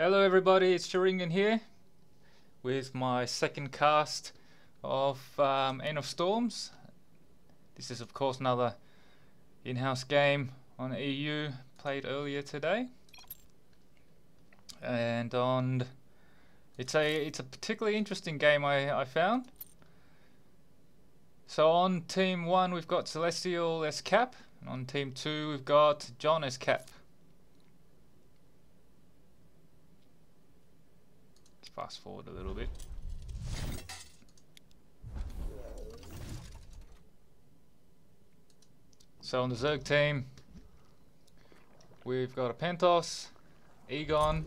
Hello everybody, it's Sharingan here with my second cast of um, Aeon of Storms. This is of course another in-house game on EU played earlier today. And on it's a it's a particularly interesting game I, I found. So on team one we've got Celestial as cap, and on team two we've got John as cap. Let's fast forward a little bit. So on the Zerg team, we've got a Penthos, Egon,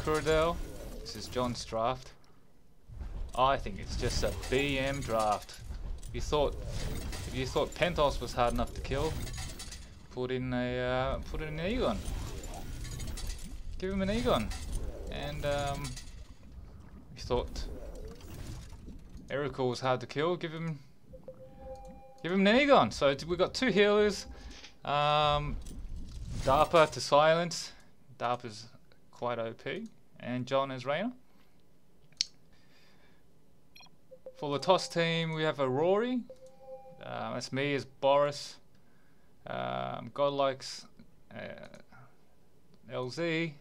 Kuradel. This is John's draft. I think it's just a BM draft. If you thought, if you thought Penthos was hard enough to kill, put in a, uh, put in an Egon. Give him an Egon, and um, thought Erekul was hard to kill, give him Give him an Egon. So we've got two healers. Um, Darpa to silence. Darpa's quite OP. And John as Raynor. For the toss team, we have a Rory. Uh, that's me as Boros. Um, Godlikes uh, LZ.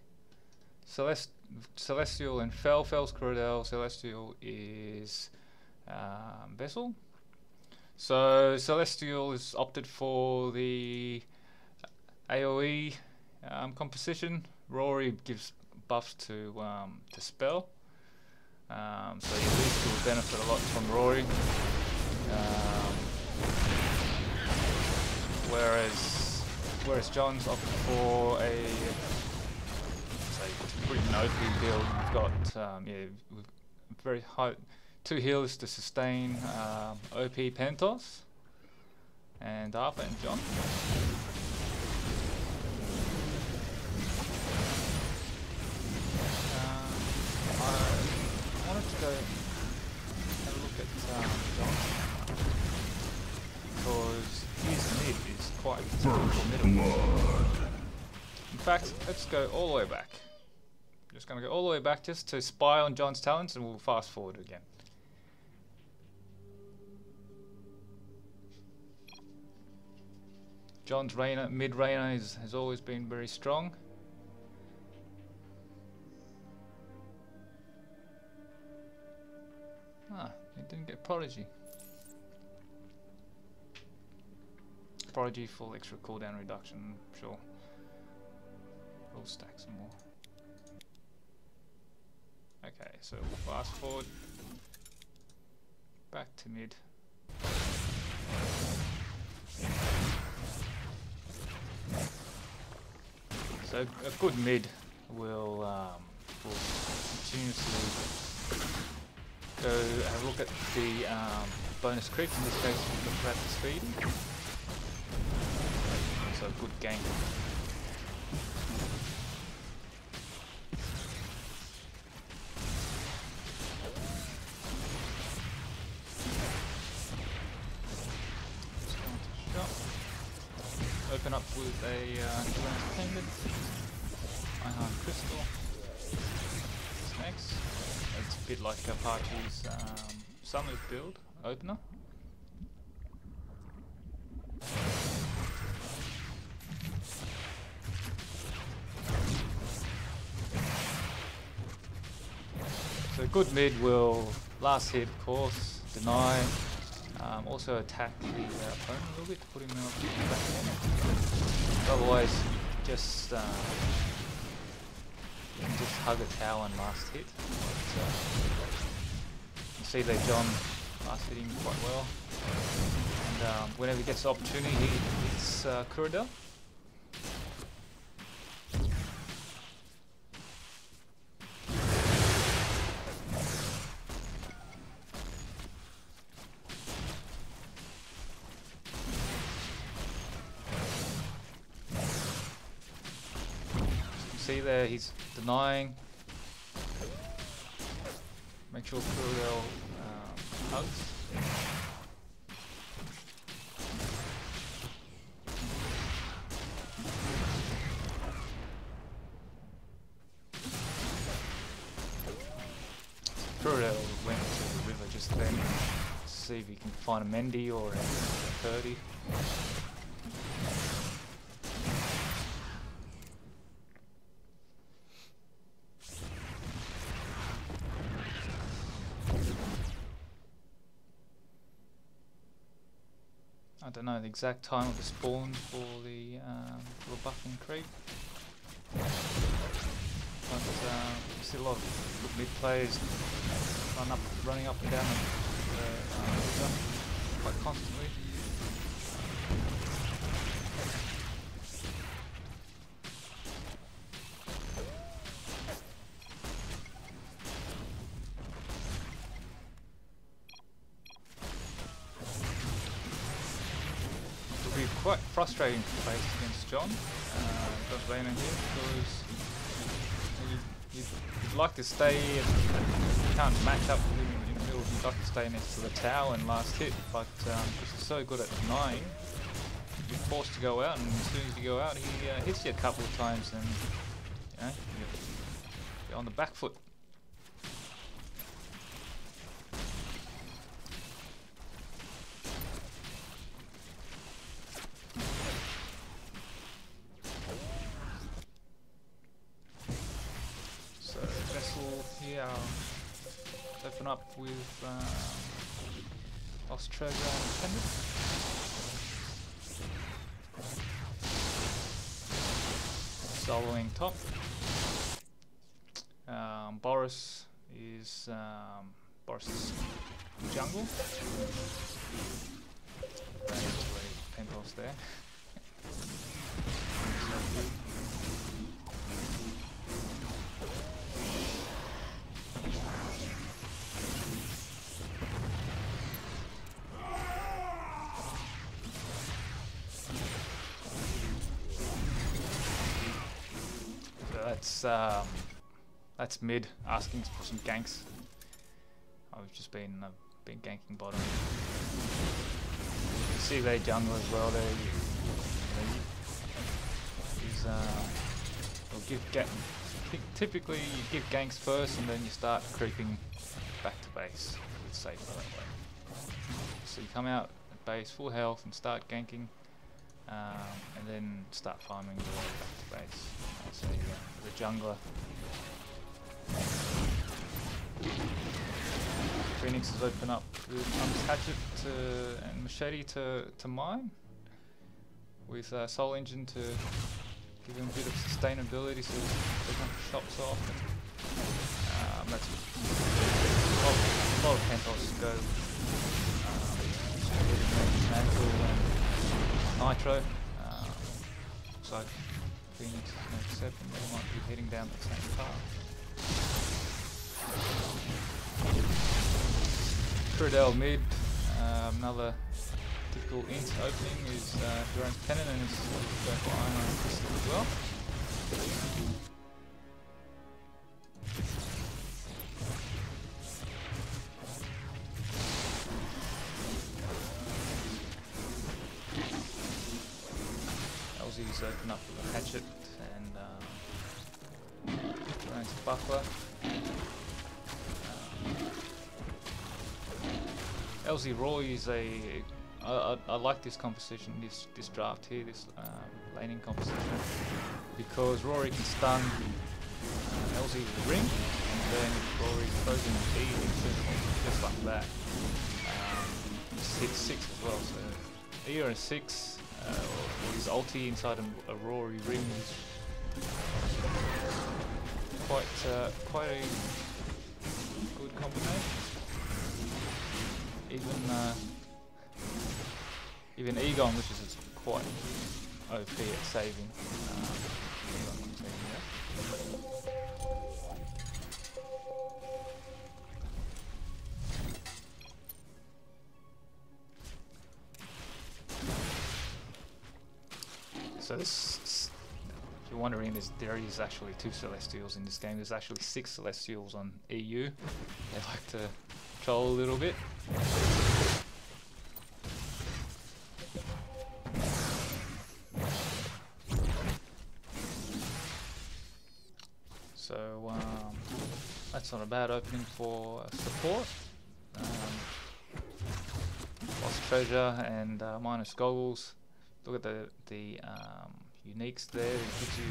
Celest Celestial and Fel. Fel's Kuradel. Celestial is um, Vessel. So Celestial is opted for the AOE um, composition. Rory gives buffs to um, to spell. Um, so least will benefit a lot from Rory. Um, whereas whereas John's opted for a pretty OP build. We've got um, yeah very high two healers to sustain um, OP Penthos and Arthur and John. Um, I wanted to go have look at um, John because his mid is quite formidable. In fact, let's go all the way back. Just going to go all the way back just to spy on John's talents and we'll fast forward again. John's Raynor, mid Raynor has always been very strong. Ah, he didn't get Prodigy. Prodigy full extra cooldown reduction, sure. We'll stack some more. Okay, so we'll fast forward back to mid. So a good mid will, um, will continuously go have a look at the um, bonus creep. In this case, we've got rapid speed. So a good gain. Apache's um, build opener. So good mid will last hit of course, deny, um, also attack the uh, opponent a little bit to put him the back Otherwise, just uh, just hug a tower and last hit. But, uh, see that John last hit him quite well. And um, whenever he gets the opportunity, he hits uh, Kuradel. see there, he's denying. Make sure Plural um, went to the river just then. See if you can find a Mendy or a 30. Exact time of the spawn for the um, for creep. But um, you see a lot of good mid players run up, running up and down the uh, quite constantly. Frustrating to face against John, uh, Josh Vayner here, because you, you'd, you'd like to stay, you can't match up with him in the middle, you'd like to stay next to the tower and last hit, but um, because he's so good at denying, you're forced to go out, and as soon as you go out, he uh, hits you a couple of times, and you know, you're on the back foot. Up with um, and Pendant. Soloing top. Um, Boros is um, Boros's jungle. Right, there. that's um, that's mid asking for some ganks. I've just been uh, been ganking bottom. You see they jungle as well. Use uh, give get. Typically, you give ganks first, and then you start creeping back to base. It's safer that way. So you come out at base full health and start ganking, um, then start farming your way back to base. Uh, so yeah, the jungler. Phoenix has opened up with Thumb's Hatchet to, and Machete to, to mine, with uh, Soul Engine to give him a bit of sustainability so he to shops off. And, um, that's a a lot of Penthos go um, Mantle and Nitro. Looks like Phoenix is no exception, they might be heading down the same path. Kuradel mid, um, another typical int opening is uh, Duran's Pennant and is going Iron Iron as well. Roy is a. I, I, I like this composition, this this draft here, this um, laning composition, because Rory can stun uh, LZ with ring, and then Rory an E just like that. Um, just hit six as well, so E or a six, uh, or his ulti inside a, a Rory ring is quite uh, quite a good combination even uh, even Egon, which is quite OP at saving. So this, if you're wondering, there is actually two Celestials in this game. There's actually six Celestials on EU. They like to troll a little bit. So um, that's not a bad opening for support. Um, treasure and uh, minus goggles. Look at the the um, uniques there. It gives you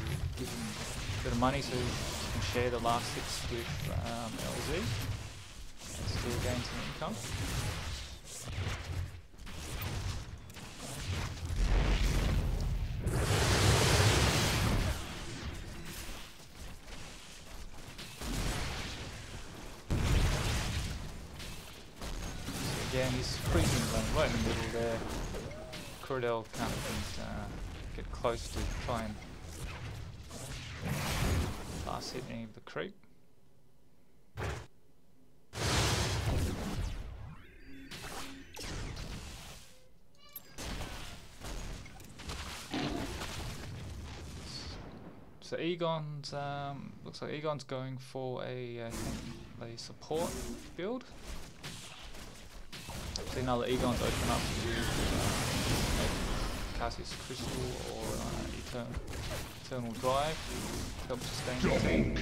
a bit of money so you can share the last six with um, LZ still gain some income. again, he's freezing them right in the middle there. Kuradel can't uh, get close to try and pass hit any of the creep. Egon's um, looks like Egon's going for a, uh, a support build. See now the Egon's open up to uh, Cassius Crystal or uh, Eternal, Eternal Drive to help sustain the team.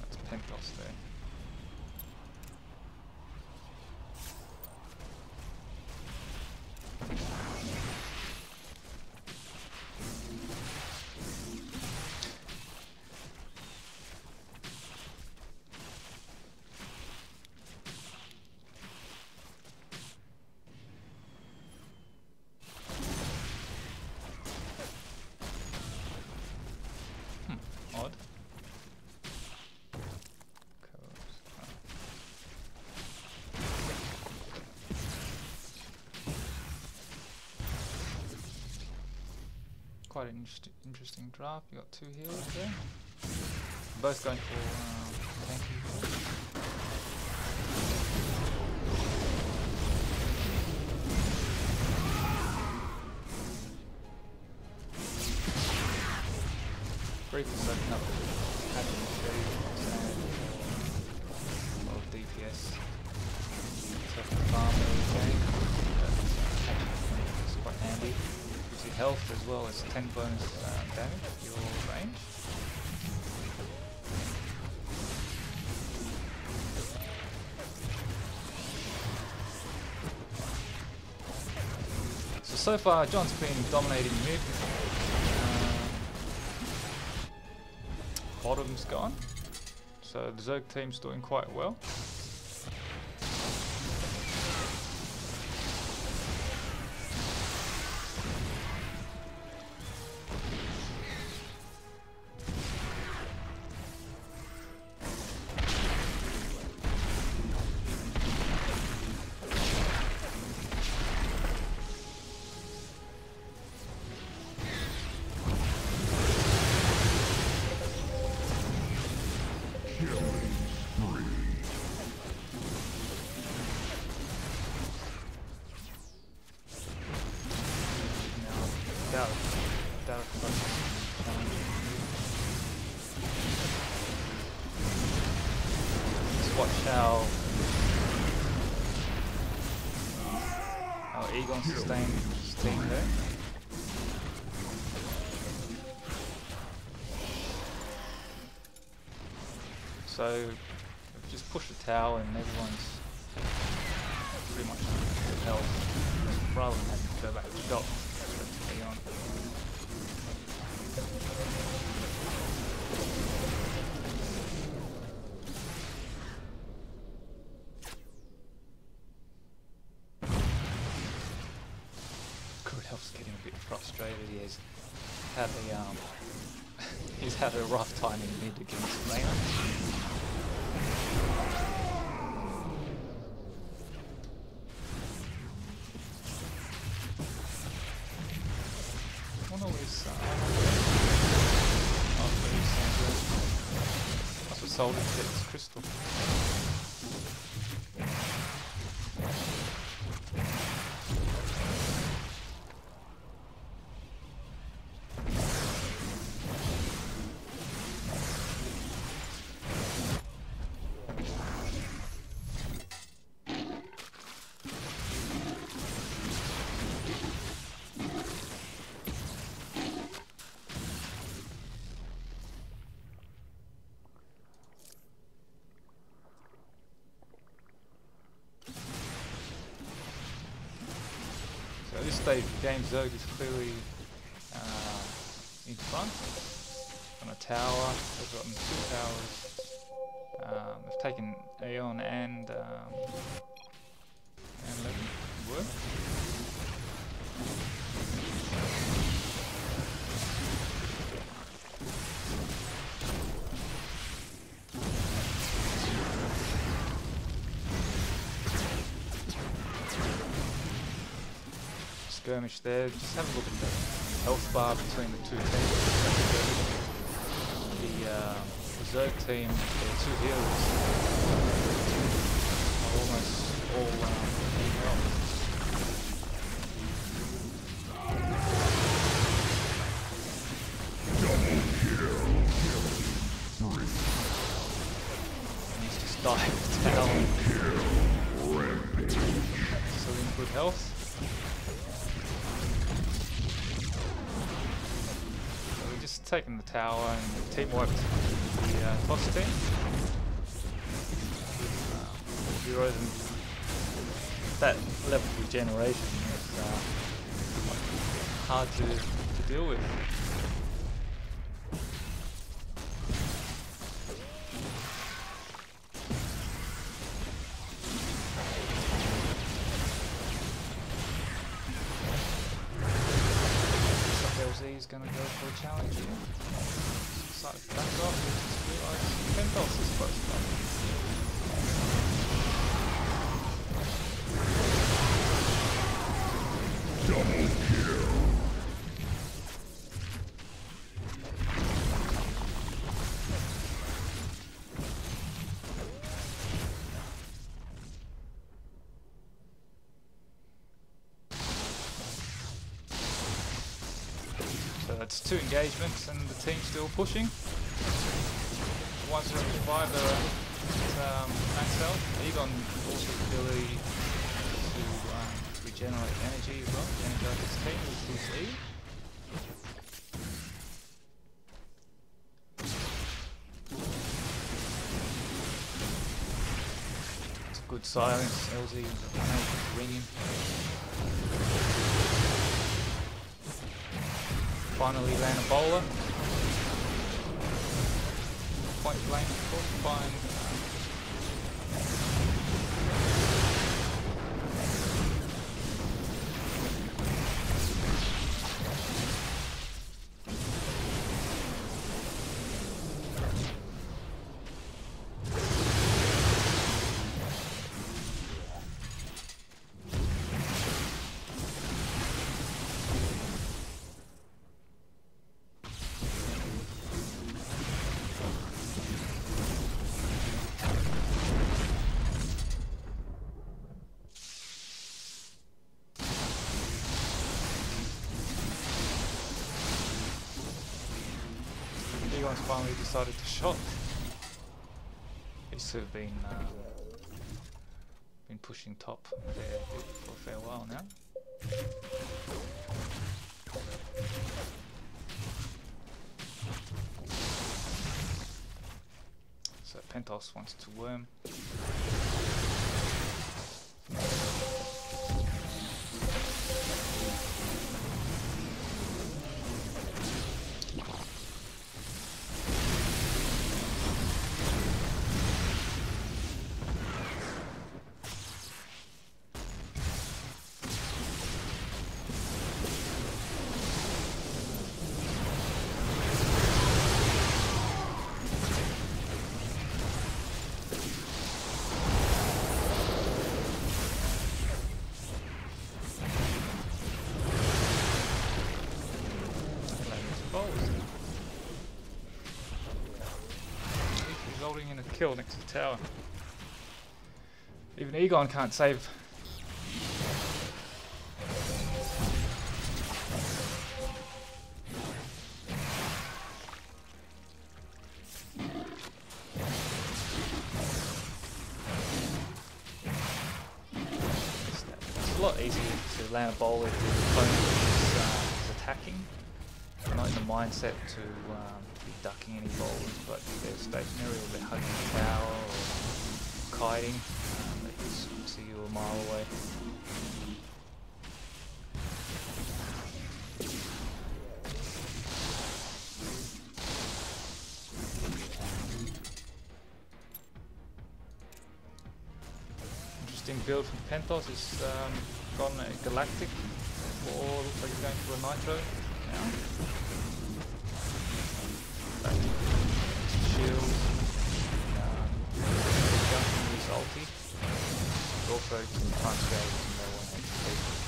That's Penthos there. Odd. Codes. Oh. Quite an interest interesting draft. You got two healers there. Both going for um, tanky. Briefly soaking up having or of DPS. So farm game, it's quite handy. Gives you health as well as 10 bonus um, damage for your range. So so far John's been dominating mid. Uh, bottom's gone. So the Zerg team's doing quite well. So just pushed the towel and everyone's pretty much health rather than having to go back to the shop to Egon. Getting a bit frustrated. He has had a um, he's had a rough time in mid against Raynor. Sold stage, game Zerg is clearly uh, in front on a tower. They've gotten two towers. Um, they've taken Aeon and um, skirmish there. Just have a look at the health bar between the two teams. The, uh, the team, their two healers, are almost all um, full health. Taking the tower and team wiped the uh, toss team. Them. That level of regeneration is uh, hard to, to deal with. That's two engagements and the team's still pushing. One's going to survive the um, max health. Egon also the ability to um, regenerate energy as well, energize his team with his E. It's good silence, LZ is ringing. Finally land a bowler. Point blank, fine. Finally decided to shot. He's sort of been um, been pushing top there for a fair while now. So Penthos wants to worm. Kill next to the tower. Even Egon can't save. It's, a lot easier to land a bowler if the opponent is, uh, is attacking I'm not in the mindset to um, be ducking any balls, but they're stationary or they're hugging the tower or kiting. Um, they can see you a mile away. Interesting build from Penthos. It's um, gone galactic, or looks like he's going for a nitro now. Shield. Um, some time scale and no one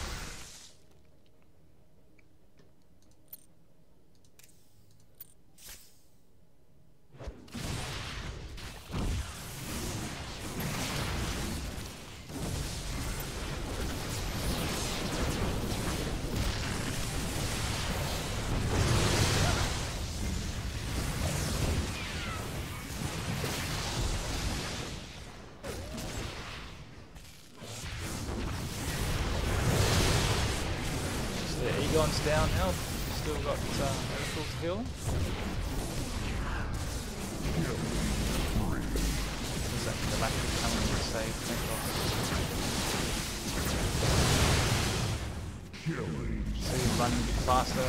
So he's running a bit faster.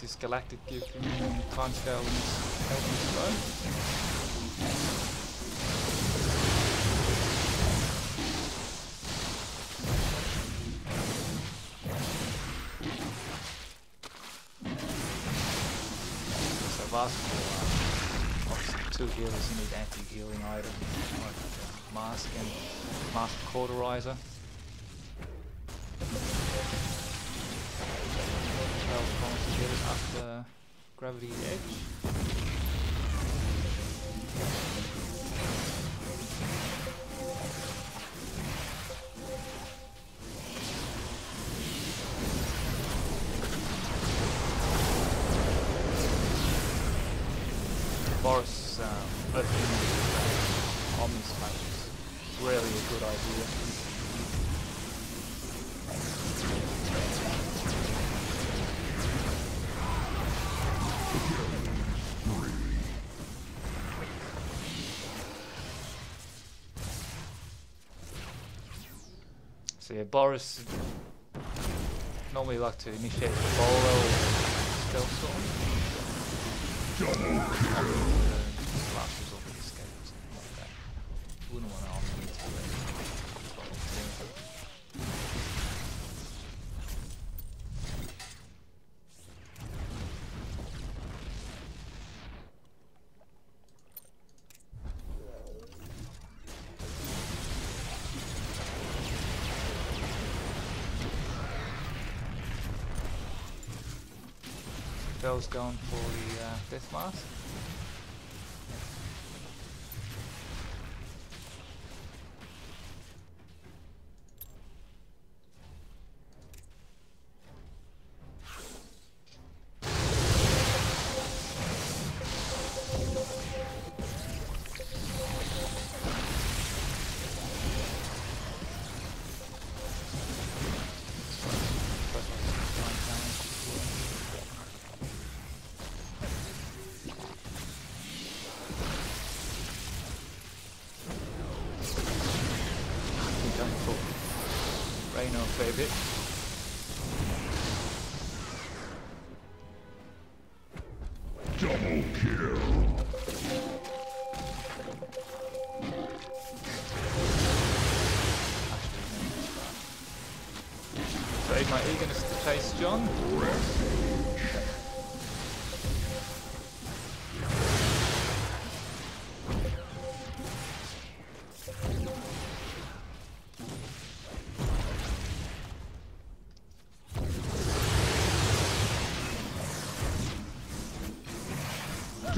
This Galactic give him time scale and helping slow. So basketball, uh, obviously two healers, need anti-healing items like mask and mask cauterizer. Gravity edge. So yeah, Boros normally like to initiate the bolo stealth storm. Last resort of escape or something like that. Wouldn't want to offer it to them. Bell's going for the uh, mask.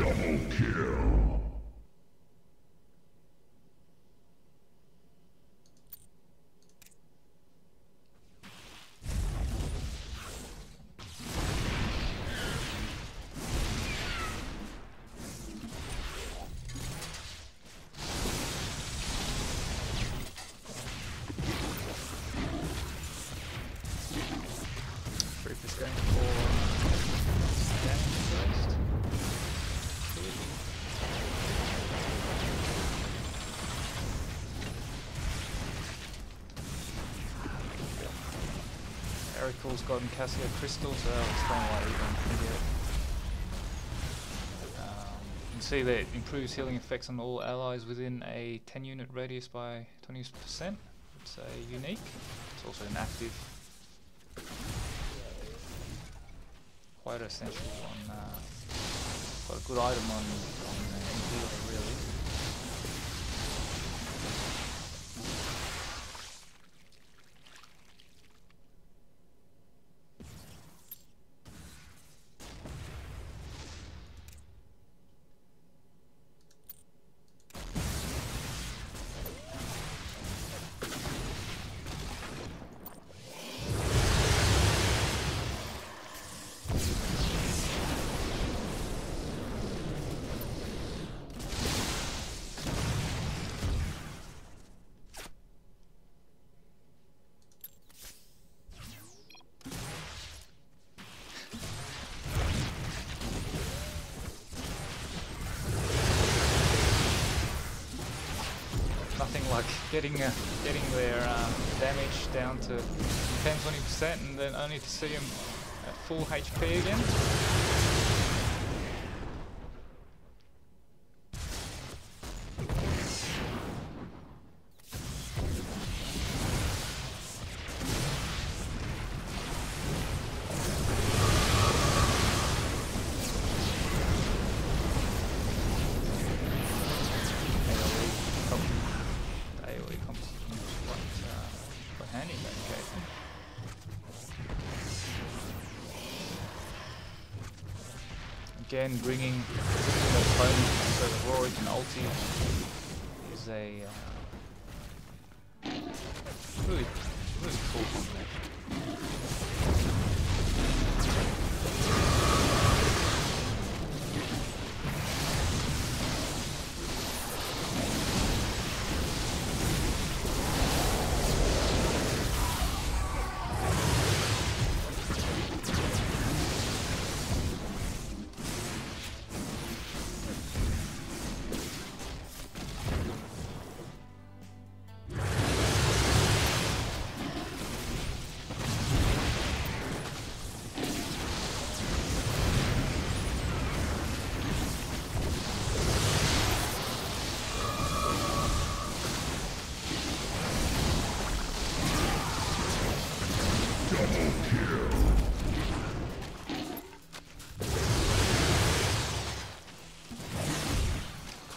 Double kill. Gotten Cassia Crystal, so that was explain why it. Um, can see that it improves healing effects on all allies within a 10 unit radius by 20%. It's a unique. It's also an active. Quite essential on. Uh, quite a good item on, on healer, really. Like getting uh, getting their um, damage down to 10-20% and then only to see them at full HP again. Again, bringing, the opponent so that Rory can ulti is a uh,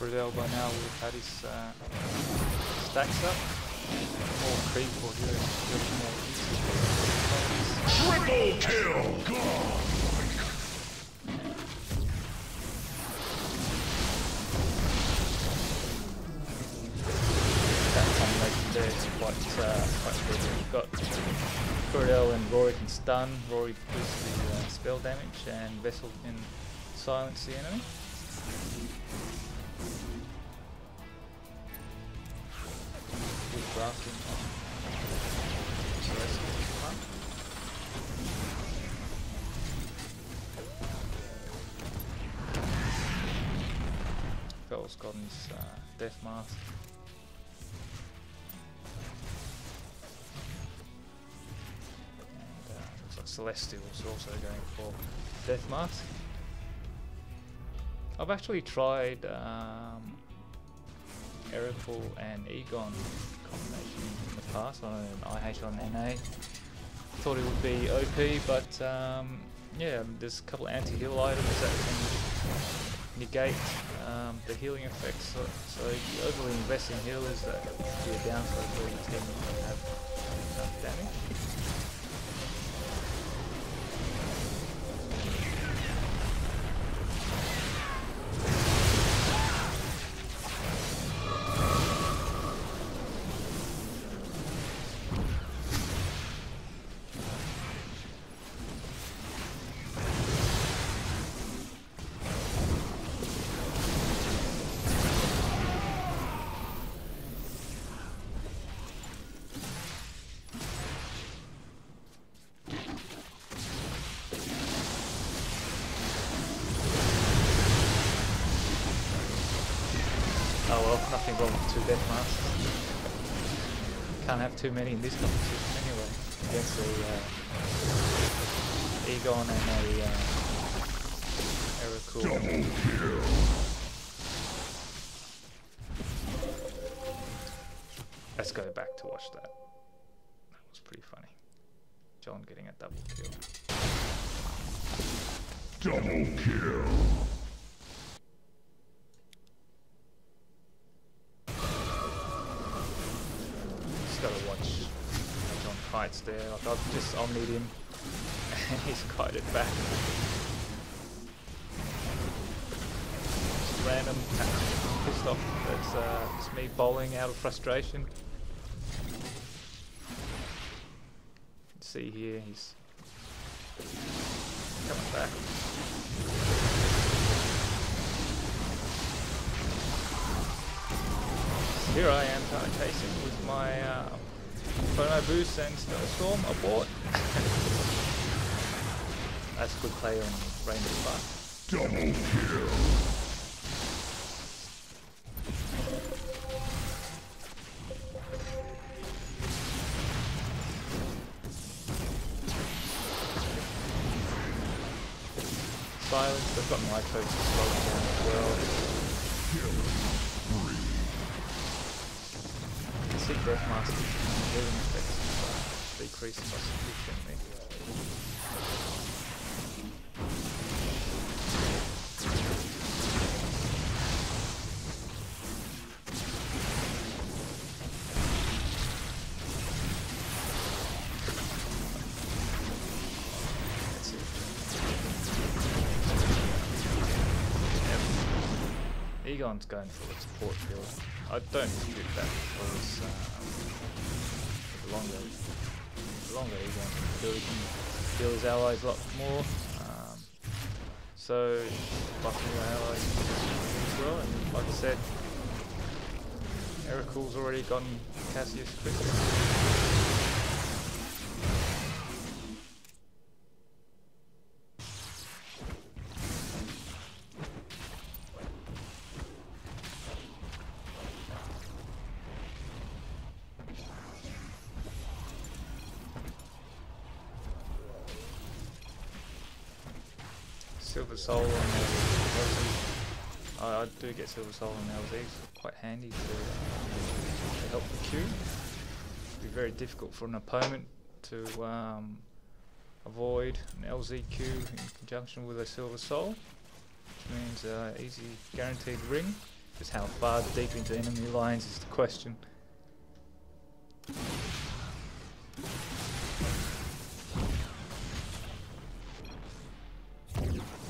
Kuradel by now will have had his uh, stacks up. More creep or here, more Triple kill. Combination there is quite, uh, quite good. You've got Kuradel and Rory can stun, Rory boosts the uh, spell damage, and Vessel can silence the enemy. Front. Fell's got his uh, death mask. And, uh, looks like Celestial's also going for Death Mask. I've actually tried um, Erekul and Egon combination in the past on IH on NA. Thought it would be OP, but um, yeah, there's a couple anti-heal items that can negate um, the healing effects. So, so if you overly invest in healers, that could be a downside for your team you have enough damage. have too many in this competition anyway. Against the uh, Egon and a uh, Erekul. Let's go back to watch that. That was pretty funny. John getting a double kill. Double kill. There. Like I've just omnied him and he's kited back. Just random pissed off. Uh, it's me bowling out of frustration. See here, he's coming back. Here I am to chase him with my uh, Phono Boost and Snowstorm aboard. That's good play on Rainbow Spark. Double kill. Yep. Egon's going for the support field. I don't dispute that because um, the longer, the longer Egon can kill, he can kill his allies a lot more. Um, so buffing your allies as well. And like I said, Erekul's already gone Cassius quickly. Get Silver Soul and LZ, it's quite handy to, to help the queue. It'd be very difficult for an opponent to um, avoid an LZ queue in conjunction with a Silver Soul, which means uh, easy guaranteed ring. Just how far deep into enemy lines is the question.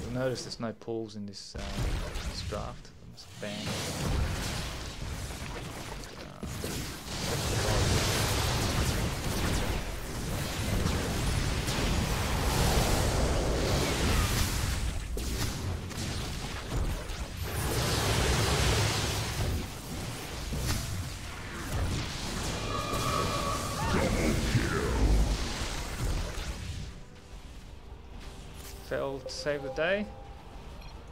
You'll notice there's no pulls in this, uh, this draft. I must ban it. That's the bottom. Double kill. Failed to save the day.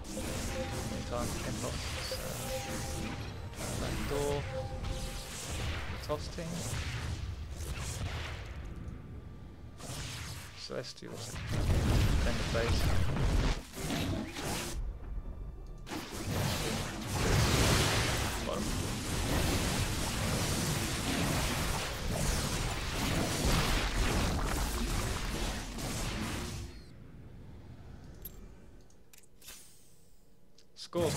Meantime, Kenlock uh, uh, back door. Toss team. Celestials defend the base.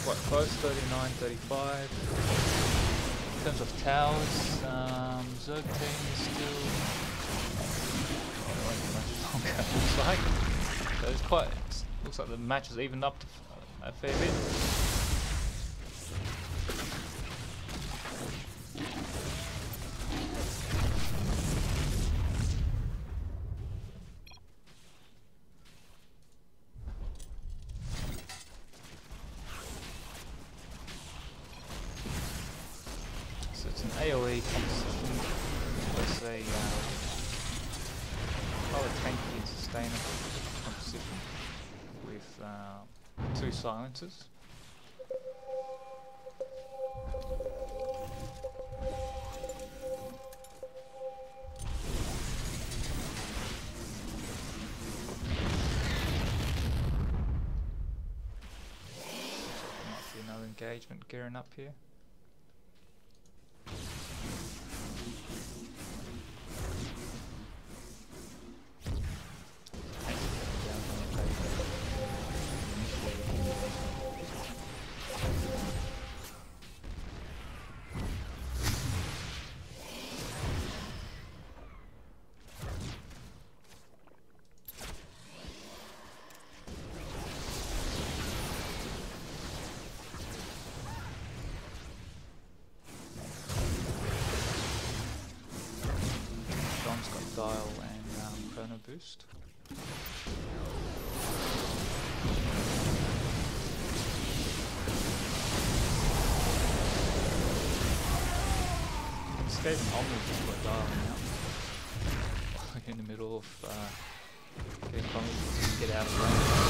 Quite close, 39-35. In terms of towers, um, Zerg team is still not much longer, looks like. So it's quite, looks like the match has evened up a fair bit. Another engagement gearing up here. Escaping onwards is quite darling now. In the middle of uh, getting get out of range.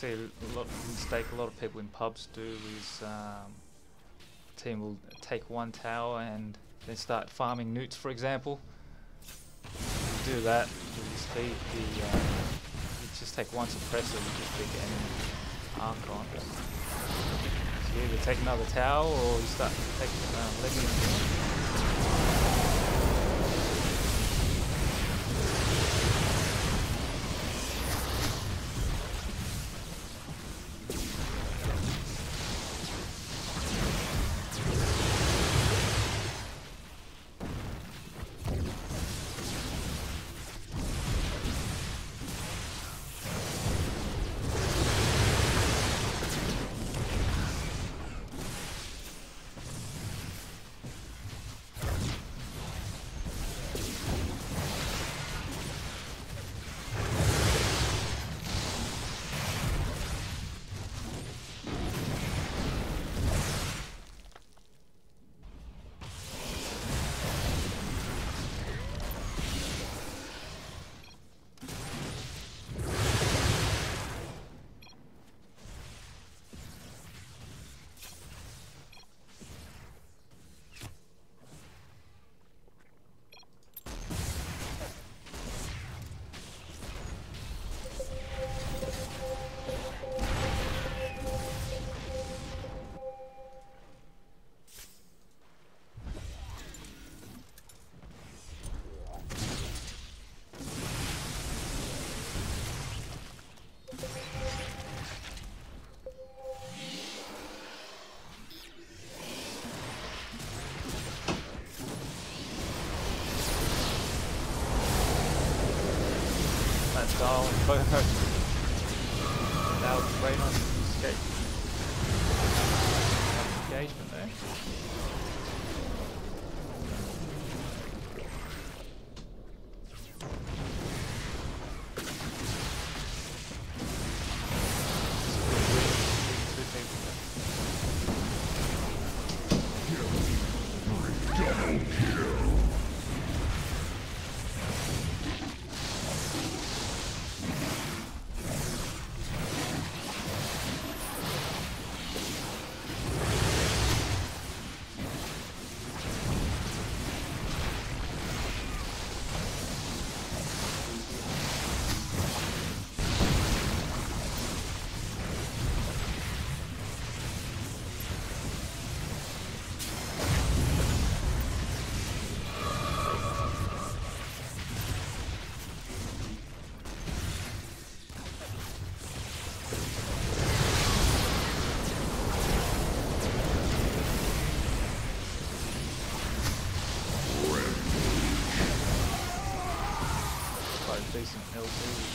See a lot of mistake a lot of people in pubs do is um, team will take one tower and then start farming newts, for example. You do that your speed, the uh, you just take one suppressor, you just beat the enemy Archon. So you either take another tower or you start taking um, levying. That's decent with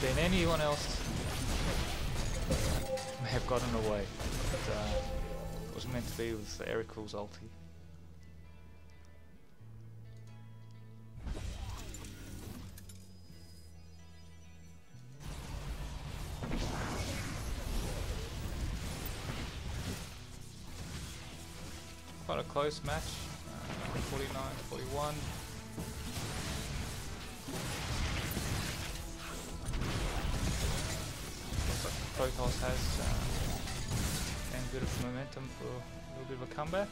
Been anyone else have gotten away, but uh, it was meant to be with Eric's ulti. Quite a close match, uh, 49 41. Protoss has uh, a bit of momentum for a little bit of a comeback.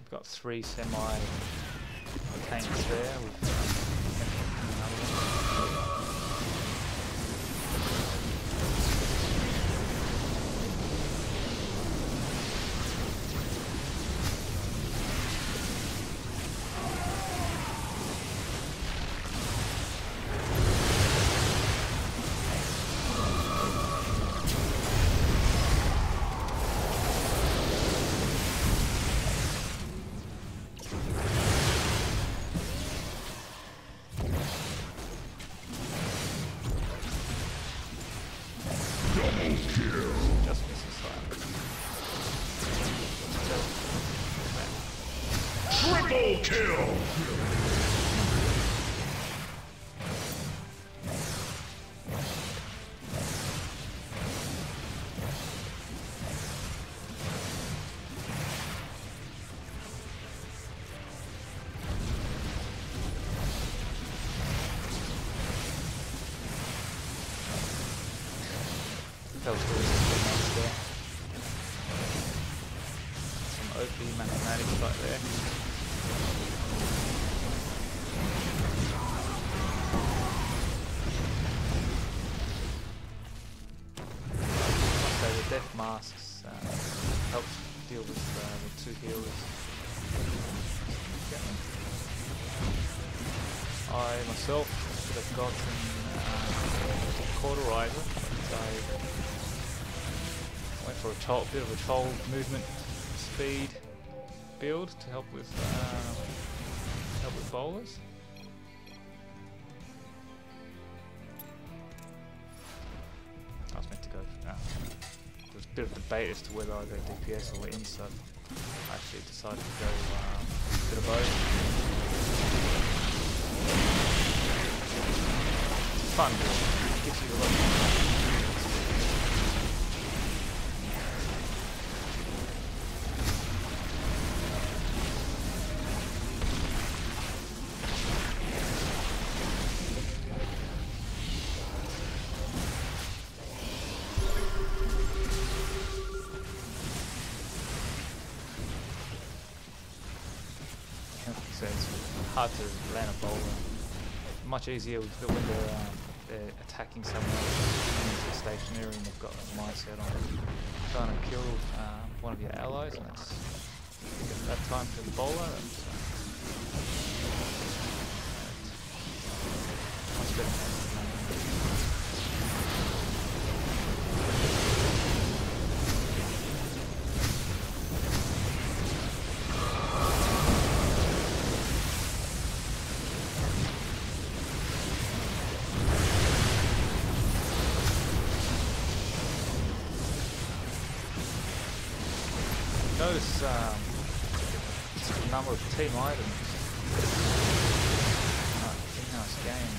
We've got three semi tanks there kill. Troll, bit of a troll movement speed build to help with uh, help with bowlers. I was meant to go. Uh, there was a bit of debate as to whether I go DPS or in, so I actually decided to go um, a bit of both. It's fun, it gives you a lot hard to land a bowler. Much easier with when they're, um, they're attacking someone else stationary and they've got a mindset on trying to kill um, one of your allies and it's that time for the bowler. Notice um, the number of team items. Oh, nice game.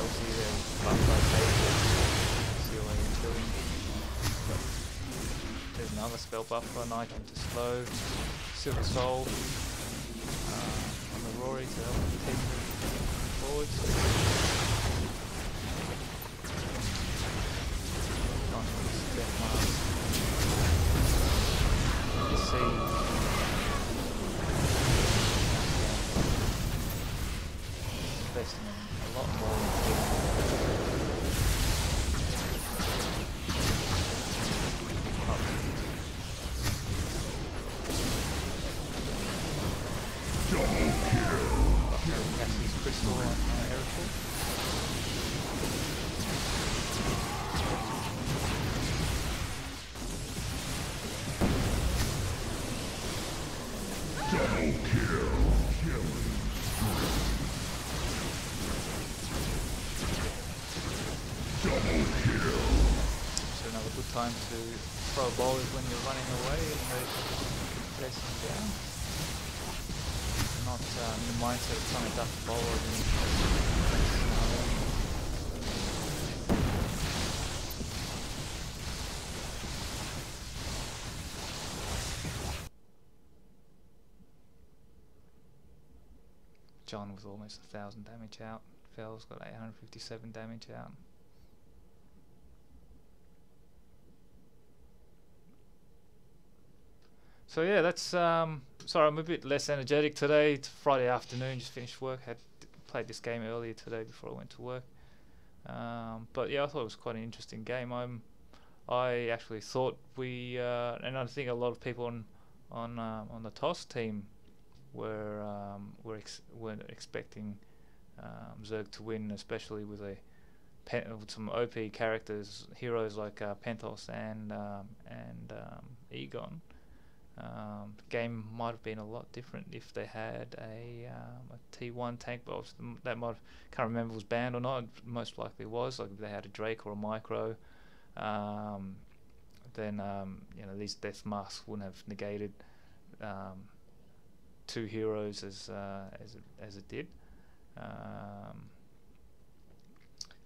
LZ there, COA killing. There's another spell buffer, Nitro to slow, Silver Soul throw a ball is when you're running away and they're chasing down. Not um, the mindset of trying to duck the ball or anything. John was almost a thousand damage out. Fell's got 857 damage out. So yeah, that's um. Sorry, I'm a bit less energetic today. It's Friday afternoon, just finished work. Had played this game earlier today before I went to work. Um, but yeah, I thought it was quite an interesting game. I'm, I actually thought we, uh, and I think a lot of people on, on um, on the toss team, were um, were ex- were expecting um, Zerg to win, especially with a with some OP characters, heroes like uh, Penthos and um, and um, Egon. Um, the game might have been a lot different if they had a, um, a T1 tank, but that might can't remember was banned or not. Most likely was. Like if they had a Drake or a Micro, um, then um, you know these death masks wouldn't have negated um, two heroes as uh, as it, as it did. Um,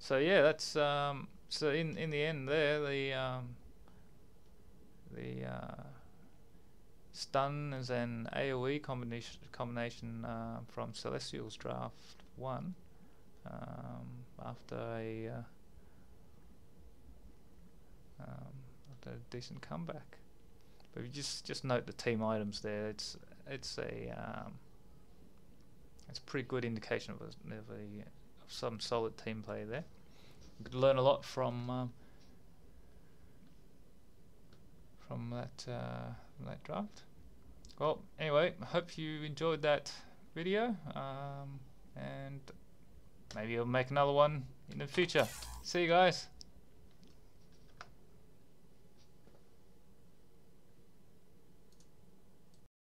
so yeah, that's so in in the end there the the uh, stun is an AOE combination combination uh, from Celestials draft one um, after a uh, um, after a decent comeback. But you just just note the team items there. It's it's a um, it's a pretty good indication of, a, of, a, of some solid team play there. You could learn a lot from um, from that uh, that draft. Well, anyway, I hope you enjoyed that video, um, and maybe I'll make another one in the future. See you guys.